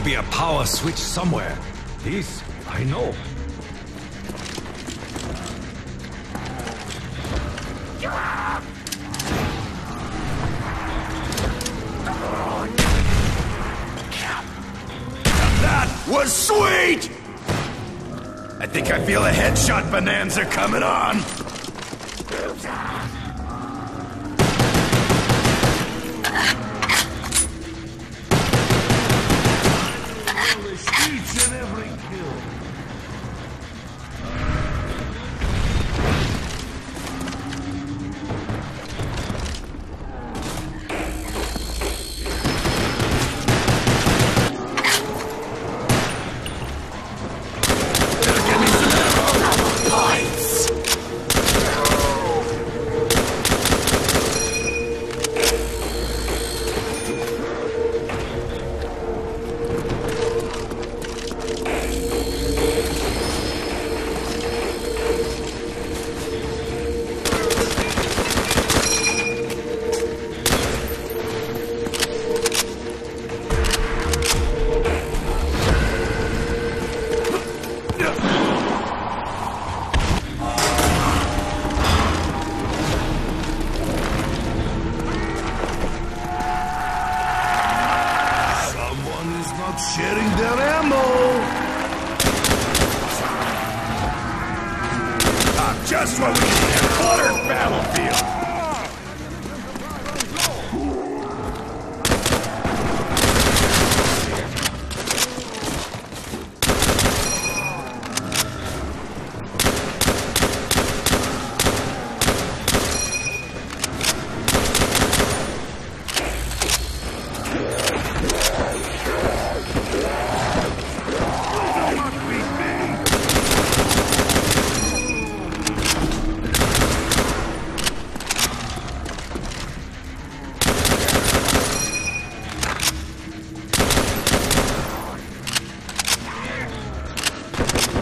will be a power switch somewhere. This, I know. That was sweet! I think I feel a headshot bonanza coming on. Each and every cluttered battlefield. Thank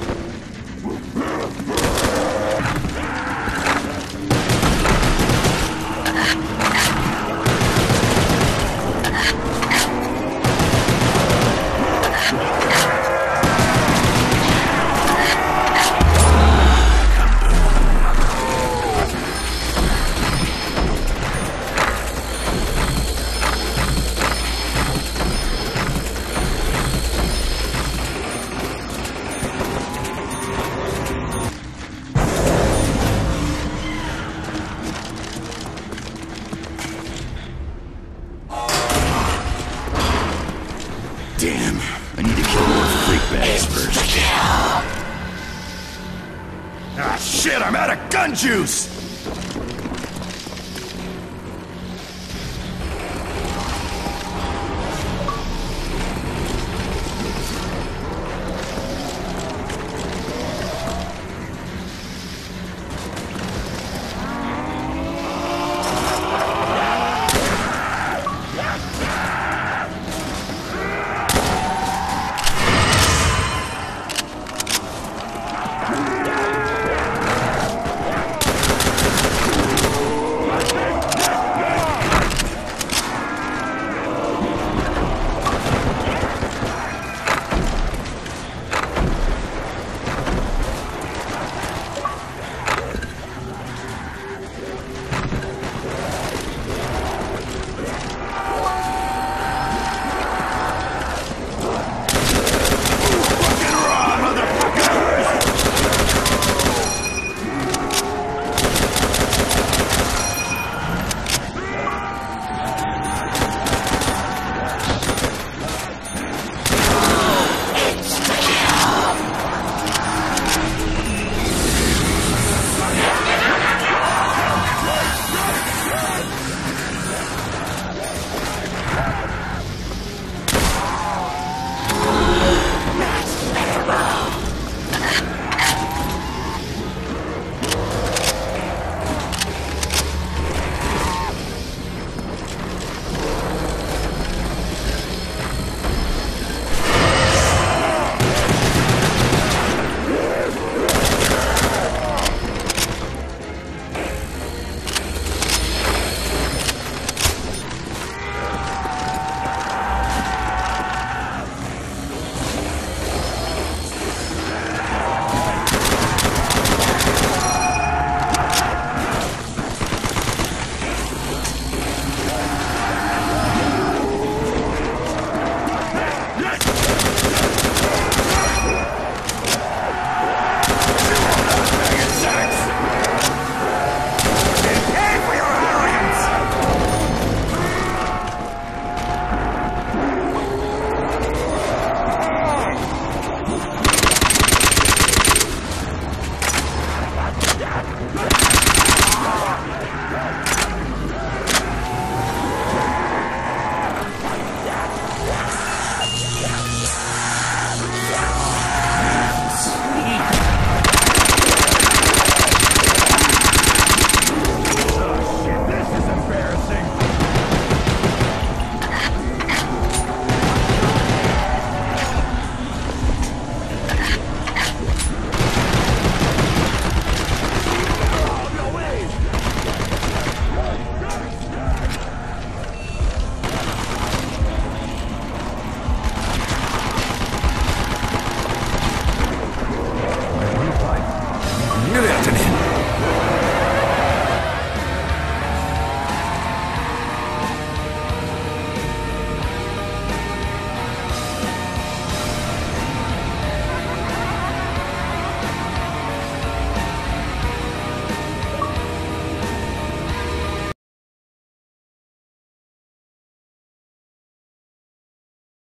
Damn, I need to kill more freak bags first. Ah, shit, I'm out of gun juice!